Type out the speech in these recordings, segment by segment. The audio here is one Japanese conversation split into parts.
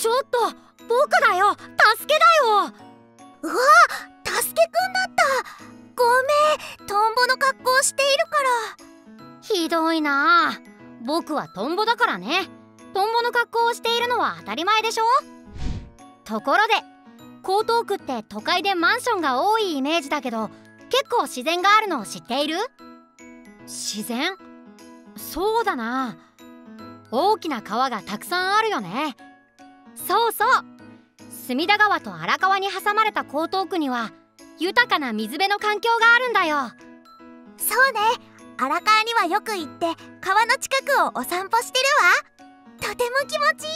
ちょっと僕だよ。助けだよ。うわ助けくんだった。ごめんトンボの格好しているから。ひどいな。僕はトンボだからね。トンボの格好をしているのは当たり前でしょ。ところで江東区って都会でマンションが多いイメージだけど結構自然があるのを知っている？自然？そうだな。大きな川がたくさんあるよね。そうそう。隅田川と荒川に挟まれた江東区には豊かな水辺の環境があるんだよ。そうね。荒川にはよく行って川の近くをお散歩してるわ。とても気持ちいい。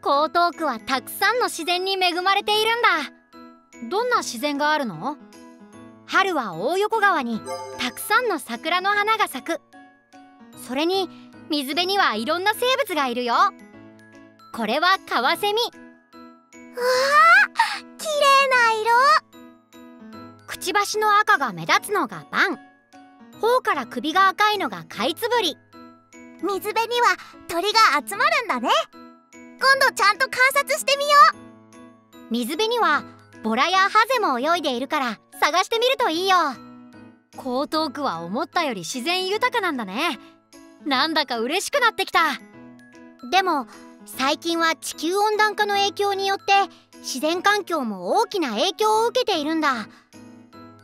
江東区はたくさんの自然に恵まれているんだ。どんな自然があるの？春は大横川にたくさんの桜の花が咲く。それに水辺にはいろんな生物がいるよこれはカワセミ。うわー綺麗な色。くちばしの赤が目立つのがバン。頬から首が赤いのがカイツブリ水辺には鳥が集まるんだね。今度ちゃんと観察してみよう。水辺にはボラやハゼも泳いでいるから探してみるといいよ。江東区は思ったより自然豊かなんだね。なんだか嬉しくなってきた。でも最近は地球温暖化の影響によって自然環境も大きな影響を受けているんだ。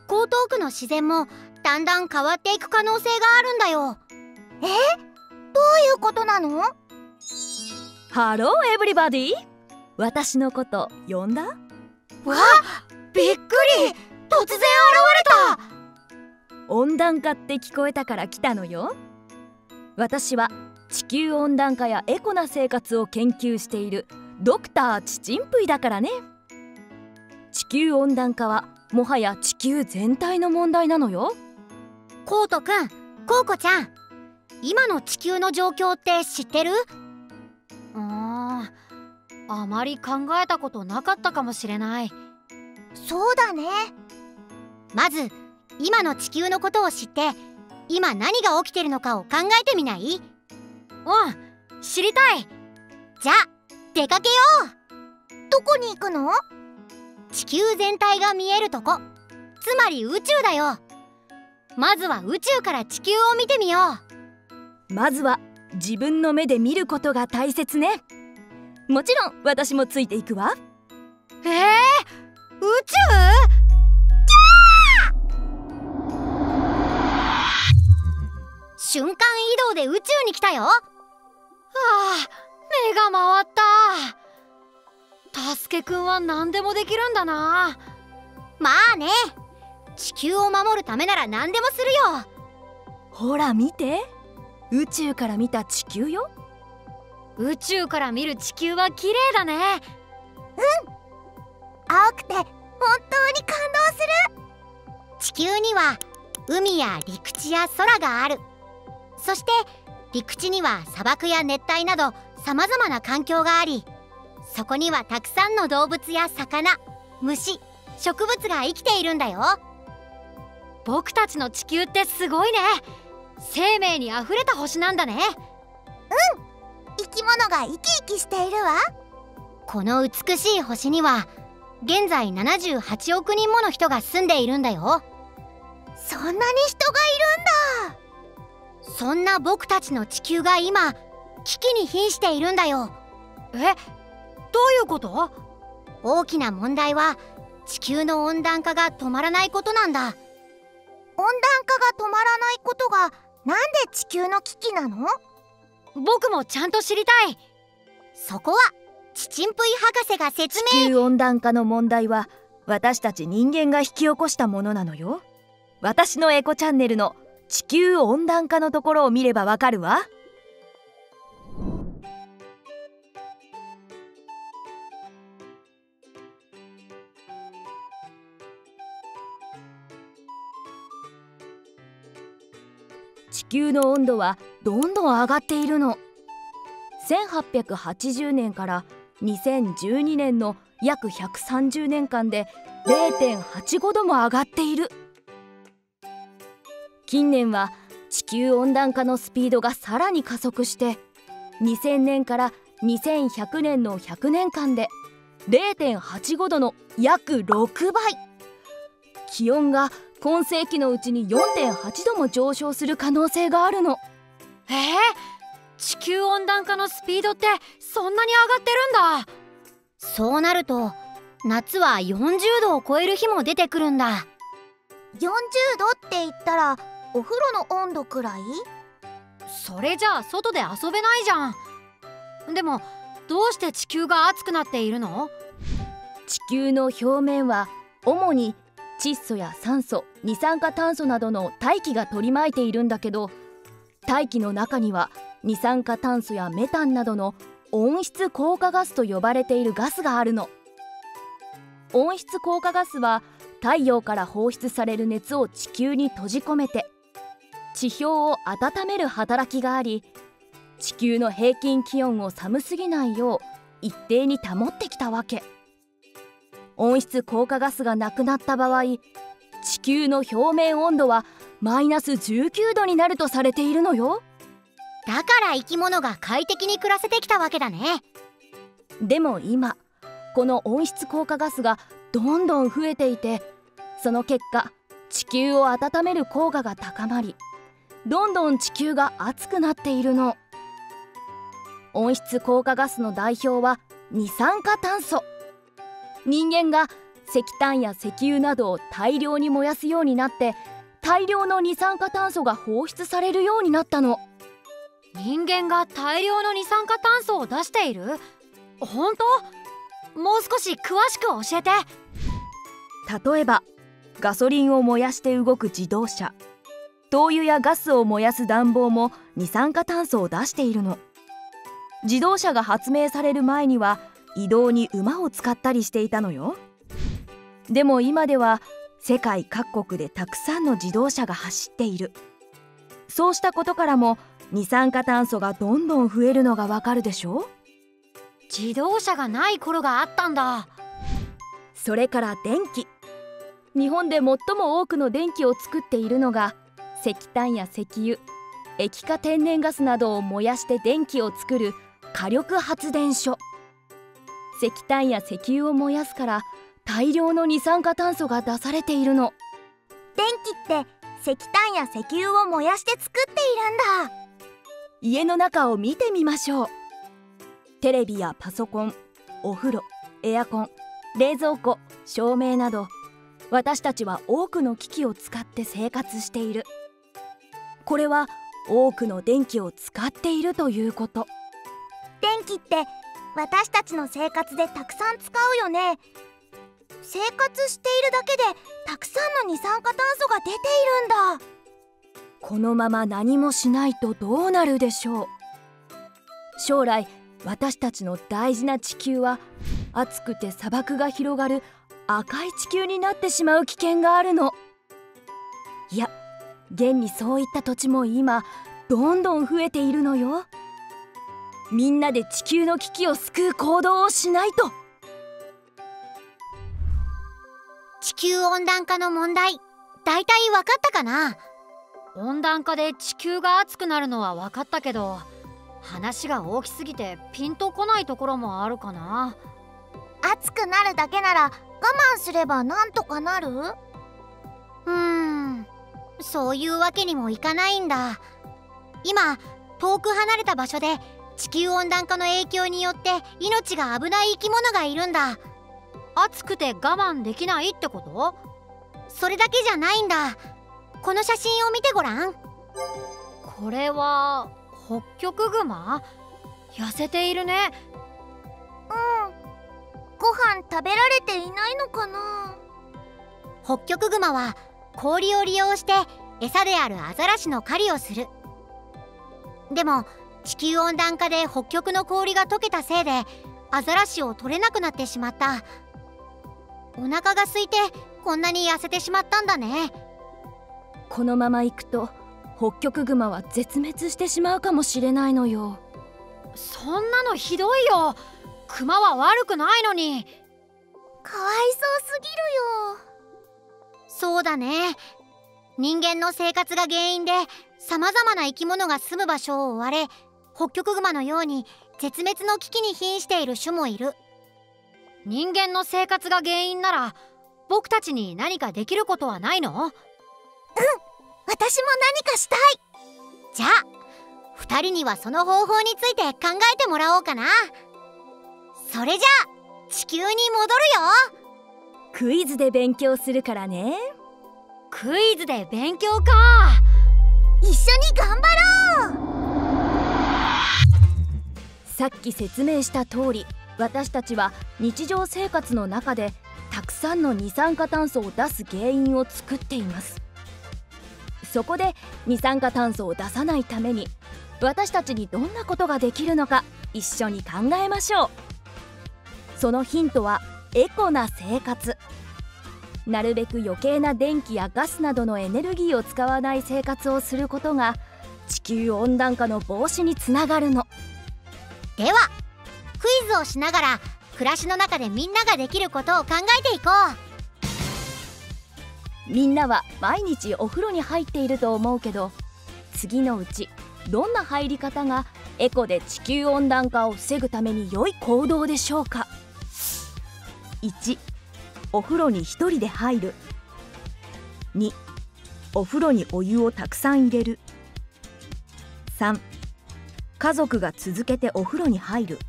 江東区の自然もだんだん変わっていく可能性があるんだよ。え？どういうことなの？ハローエブリバディ私のこと呼んだ？わびっくり。突然現れた。温暖化って聞こえたから来たのよ。私は地球温暖化やエコな生活を研究しているドクターチチンプイだからね。地球温暖化はもはや地球全体の問題なのよ。コウトくんコウコちゃん今の地球の状況って知ってる？ああまり考えたことなかったかもしれない。そうだね。まず今の地球のことを知って今何が起きてるのかを考えてみない？うん知りたい。じゃあ出かけよう。どこに行くの？地球全体が見えるとこ。つまり宇宙だよ。まずは宇宙から地球を見てみよう。まずは自分の目で見ることが大切ね。もちろん私もついていくわ。えー、宇宙？った助けくんは何でもできるんだな。まあね。地球を守るためなら何でもするよ。ほら見て。宇宙から見た地球よ。宇宙から見る地球は綺麗だね。うん。青くて本当に感動する。地球には海や陸地や空がある。そして陸地には砂漠や熱帯などさまざまな環境がありそこにはたくさんの動物や魚虫植物が生きているんだよ。僕たちの地球ってすごいね。生命にあふれた星なんだね。うん。生き物が生き生きしているわ。この美しい星には現在78億人もの人が住んでいるんだよ。そんなに人がいるんだ。そんな僕たちの地球が今危機に瀕しているんだよ。えいうこと？大きな問題は地球の温暖化が止まらないことなんだ。温暖化が止まらないことがなんで地球の危機なの？僕もちゃんと知りたい。そこはチチンプイ博士が説明。地球温暖化の問題は私たち人間が引き起こしたものなのよ。私のエコチャンネルの地球温暖化のところを見ればわかるわ。球の温度はどんどん上がっているの。1880年から2012年の約130年間で0.85度も上がっている。近年は地球温暖化のスピードがさらに加速して2000年から2100年の100年間で0.85度の約6倍。気温が今世紀のうちに4.8度も上昇する可能性があるの。えー、地球温暖化のスピードってそんなに上がってるんだ。そうなると夏は40度を超える日も出てくるんだ。40度って言ったらお風呂の温度くらい？それじゃあ外で遊べないじゃん。でもどうして地球が熱くなっているの？地球の表面は主に窒素や酸素二酸化炭素などの大気が取り巻いているんだけど大気の中には二酸化炭素やメタンなどの温室効果ガスと呼ばれているガスがあるの温室効果ガスは太陽から放出される熱を地球に閉じ込めて地表を温める働きがあり地球の平均気温を寒すぎないよう一定に保ってきたわけ。温室効果ガスがなくなった場合地球の表面温度はマイナス19度になるとされているのよ。だから生き物が快適に暮らせてきたわけだね。でも今この温室効果ガスがどんどん増えていてその結果地球を温める効果が高まりどんどん地球が熱くなっているの。温室効果ガスの代表は二酸化炭素人間が石炭や石油などを大量に燃やすようになって大量の二酸化炭素が放出されるようになったの。人間が大量の二酸化炭素を出している？本当？もう少し詳しく教えて。例えばガソリンを燃やして動く自動車。灯油やガスを燃やす暖房も二酸化炭素を出しているの。自動車が発明される前には移動に馬を使ったりしていたのよ。でも今では世界各国でたくさんの自動車が走っている。そうしたことからも二酸化炭素がどんどん増えるのがわかるでしょ？自動車がない頃があったんだ。それから電気。日本で最も多くの電気を作っているのが石炭や石油。液化天然ガスなどを燃やして電気を作る火力発電所石炭や石油を燃やすから大量の二酸化炭素が出されているの。電気って石炭や石油を燃やして作っているんだ。家の中を見てみましょう。テレビやパソコンお風呂エアコン冷蔵庫照明など私たちは多くの機器を使って生活している。これは多くの電気を使っているということ。電気って私たちの生活でたくさん使うよね。生活しているだけでたくさんの二酸化炭素が出ているんだ。このまま何もしないとどうなるでしょう。将来私たちの大事な地球は暑くて砂漠が広がる赤い地球になってしまう危険があるの。いや現にそういった土地も今どんどん増えているのよ。みんなで地球の危機を救う行動をしないと。地球温暖化の問題。だいたい分かったかな？温暖化で地球が熱くなるのは分かったけど話が大きすぎてピンとこないところもあるかな？暑くなるだけなら我慢すればなんとかなる？うーん。そういうわけにもいかないんだ。今遠く離れた場所で地球温暖化の影響によって命が危ない生き物がいるんだ。暑くて我慢できないってこと？それだけじゃないんだ。この写真を見てごらん。これはホッキョクグマ？痩せているね。うん。ご飯食べられていないのかな？ホッキョクグマは氷を利用して餌であるアザラシの狩りをする。でも地球温暖化で北極の氷が溶けたせいでアザラシを取れなくなってしまった。お腹が空いてこんなに痩せてしまったんだね。このまま行くと北極熊は絶滅してしまうかもしれないのよ。そんなのひどいよ。クマは悪くないのに。かわいそうすぎるよ。そうだね。人間の生活が原因でさまざまな生き物が住む場所を追われホッキョクグマのように絶滅の危機に瀕している種もいる。人間の生活が原因なら僕たちに何かできることはないの？うん私も何かしたい。じゃあ2人にはその方法について考えてもらおうかな。それじゃあ地球に戻るよ。クイズで勉強するからね。クイズで勉強か。一緒に頑張ろうさっき説明した通り私たちは日常生活の中でたくさんの二酸化炭素を出す原因を作っています。そこで二酸化炭素を出さないために私たちにどんなことができるのか一緒に考えましょう。そのヒントはエコな生活。なるべく余計な電気やガスなどのエネルギーを使わない生活をすることが地球温暖化の防止につながるの。ではクイズをしながら暮らしの中でみんなができることを考えていこう。みんなは毎日お風呂に入っていると思うけど次のうちどんな入り方がエコで地球温暖化を防ぐために良い行動でしょうか？1お風呂に1人で入る。2お風呂にお湯をたくさん入れる。3家族が続けてお風呂に入る。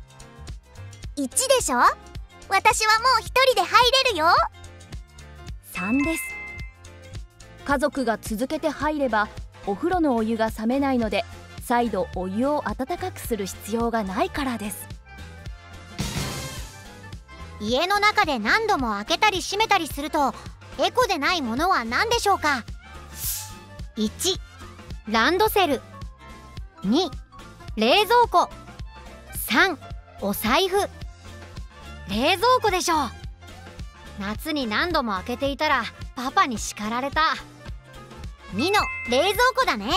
1でしょ？私はもう1人で入れるよ。3です。家族が続けて入ればお風呂のお湯が冷めないので再度お湯を温かくする必要がないからです。家の中で何度も開けたり閉めたりするとエコでないものは何でしょうか？1ランドセル。2冷蔵庫。3お財布。冷蔵庫でしょ。夏に何度も開けていたらパパに叱られた。2の冷蔵庫だね。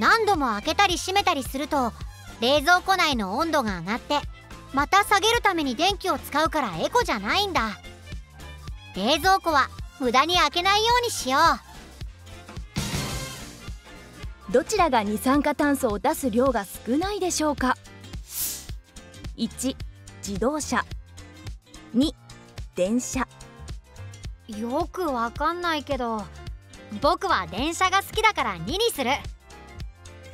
何度も開けたり閉めたりすると冷蔵庫内の温度が上がってまた下げるために電気を使うからエコじゃないんだ。冷蔵庫は無駄に開けないようにしよう。どちらが二酸化炭素を出す量が少ないでしょうか？1自動車。2電車。よくわかんないけど僕は電車が好きだから2にする。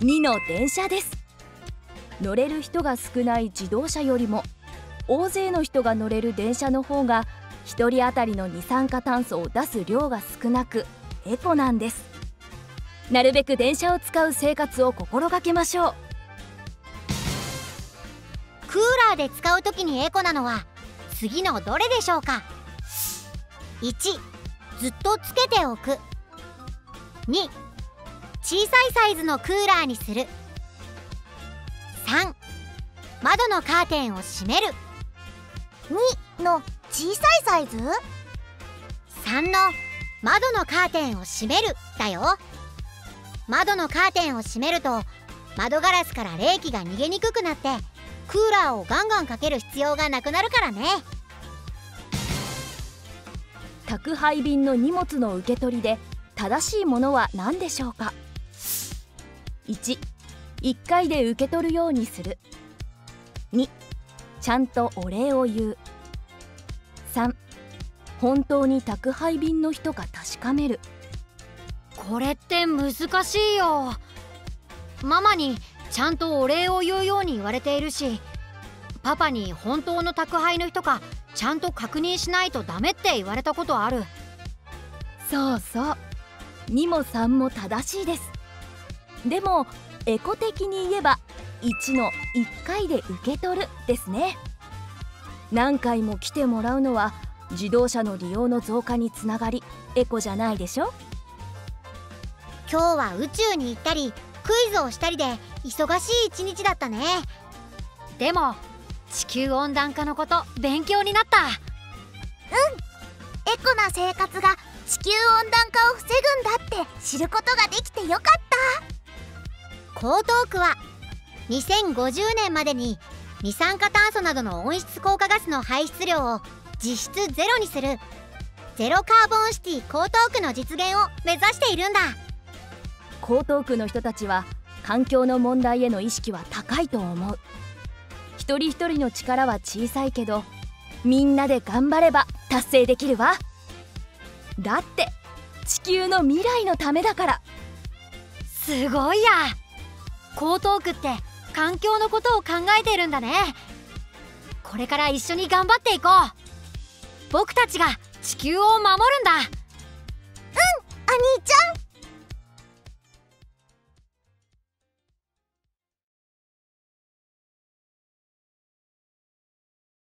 2の電車です。乗れる人が少ない自動車よりも大勢の人が乗れる電車の方が1人当たりの二酸化炭素を出す量が少なくエコなんですなるべく電車を使う生活を心がけましょう。クーラーで使う時にエコなのは次のどれでしょうか？1ずっとつけておく。2小さいサイズのクーラーにする。3窓のカーテンを閉める。2の小さいサイズ ?3 の窓のカーテンを閉めるだよ。窓のカーテンを閉めると窓ガラスから冷気が逃げにくくなってクーラーをガンガンかける必要がなくなるからね。宅配便の荷物の受け取りで正しいものは何でしょうか？1 1回で受け取るようにする。2ちゃんとお礼を言う。3本当に宅配便の人か確かめる。これって難しいよ。ママにちゃんとお礼を言うように言われているしパパに本当の宅配の人かちゃんと確認しないとダメって言われたことある。そうそう。2も3も正しいです。でもエコ的に言えば1の1回で受け取るですね。何回も来てもらうのは自動車の利用の増加につながりエコじゃないでしょ？今日は宇宙に行ったりクイズをしたりで忙しい一日だったね。でも地球温暖化のこと勉強になった。うん。エコな生活が地球温暖化を防ぐんだって知ることができてよかった。江東区は2050年までに二酸化炭素などの温室効果ガスの排出量を実質ゼロにするゼロカーボンシティ江東区の実現を目指しているんだ江東区の人たちは環境の問題への意識は高いと思う。一人一人の力は小さいけどみんなで頑張れば達成できるわ。だって地球の未来のためだから。すごいや。江東区って環境のことを考えているんだね。これから一緒に頑張っていこう。僕たちが地球を守るんだ。うんお兄ちゃん。